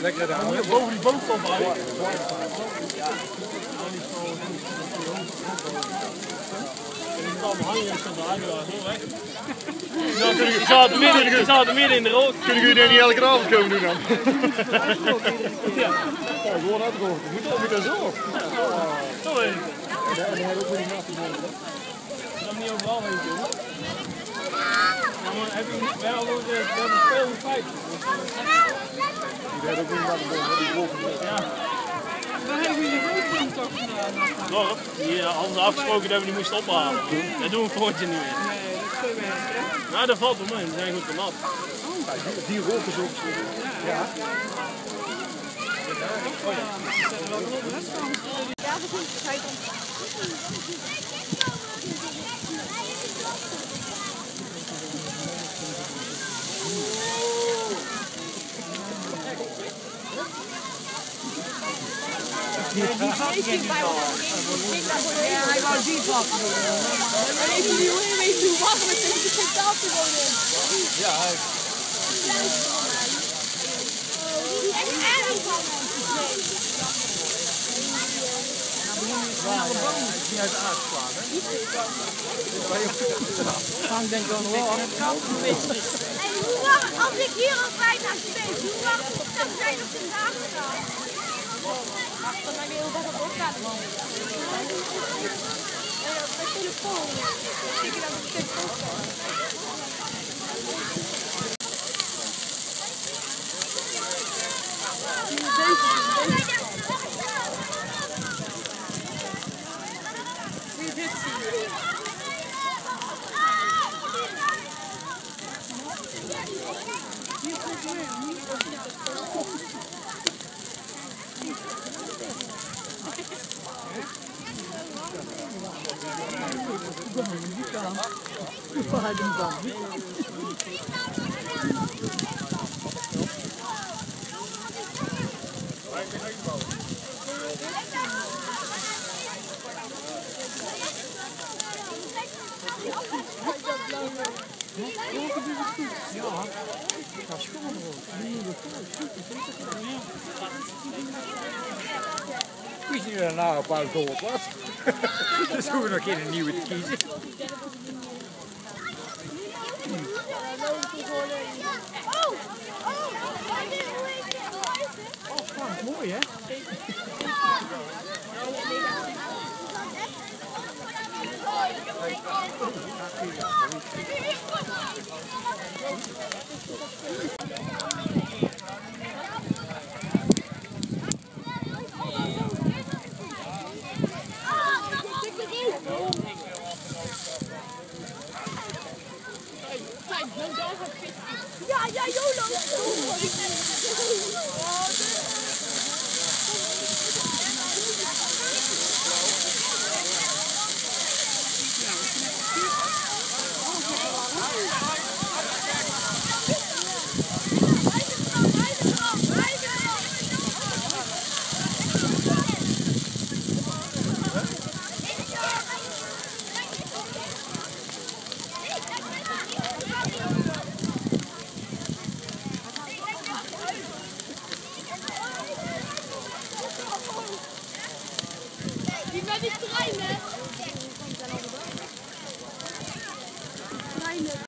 Lekker daar. boven die boomstam uit. Ja. En kwam hangen en stond daar, zo weg. Ze zaten midden, zaten midden in de rood. Kunnen jullie dat niet elke avond komen doen dan? Ja, Ja, gewoon uitgehoord. Je moet ook weer zo. het. Ja, en hebben ook weer die man. Dat is niet overal heen doen. Ja, maar heb je niet wel ook de, we hebben veel vijf. Die hebben ook weer. Die wolken. Ja. Waar hebben jullie rookpunt toch gedaan? Dorp, die hadden afgesproken dat we die moesten ophalen. Dat doen we jaar niet meer. Is? Nou, dat valt wel mee, we zijn goed te nat. Die wolken zo. Ja. Ja, hij wou die vatten. En weet jullie hoe je weet hoe wachten met deze wonen? Ja, hij uit de aard denk ik wel. En hoe lang, als ik hier al bijna steeds, hoe lang zou zijn op de? Dan ben je heel wat op gaat. Mijn telefoon. Ik heb een telefoon. Kies je daarna op uit door wat? Dus hoeven we nog geen nieuwe te kiezen. Oh! Oh! Mooi hè?